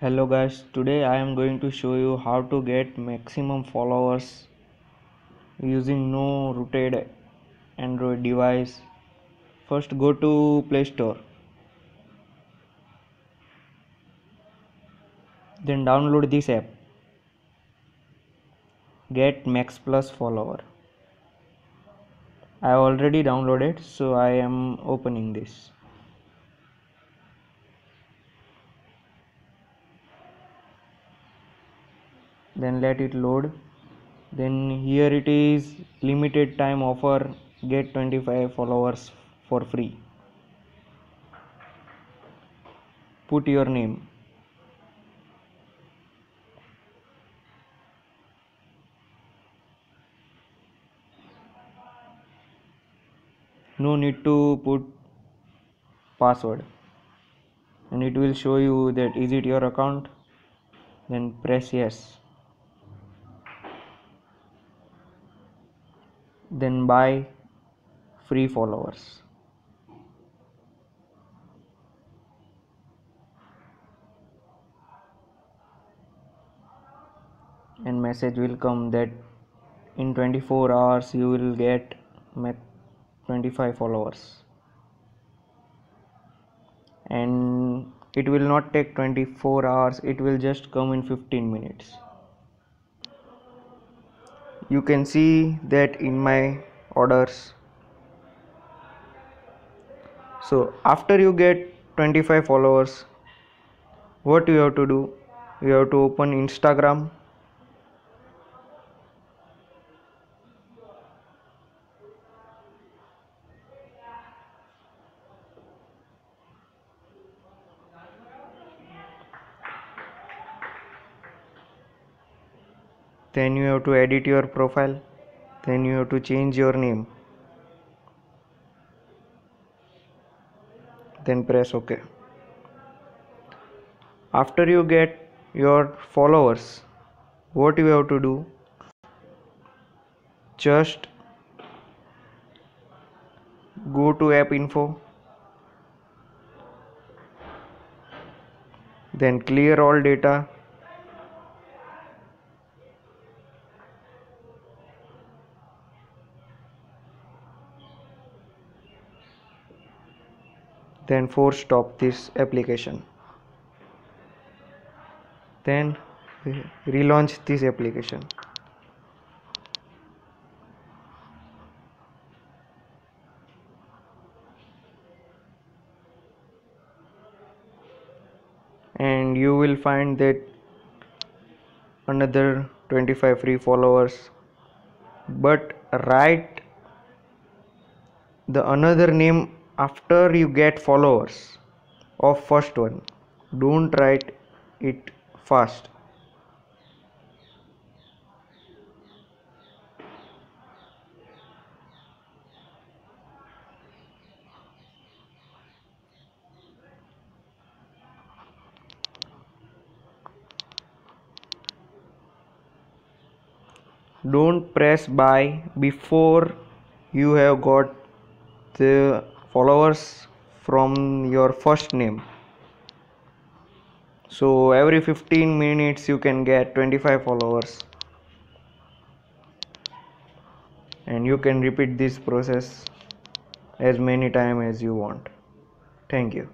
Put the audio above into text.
hello guys today i am going to show you how to get maximum followers using no rooted android device. First go to play store. Then download this app. Get max plus follower. I already downloaded so i am opening this then let it load. Then here it is limited time offer get 25 followers for free. Put your name. No need to put password. And it will show you that is it your account? Then press yes then buy free followers. And message will come that in 24 hours you will get 25 followers. And it will not take 24 hours it will just come in 15 minutes you can see that in my orders. So after you get 25 followers what you have to do? You have to open instagram then you have to edit your profile then you have to change your name. Then press ok. After you get your followers what you have to do? Just go to app info then clear all data then force stop this application. Then relaunch this application. And you will find that another 25 free followers. But write the another name after you get followers of first one don't write it fast. Don't press buy before you have got the followers from your first name. So every 15 minutes you can get 25 followers. And you can repeat this process as many time as you want. Thank you